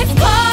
life. Goes.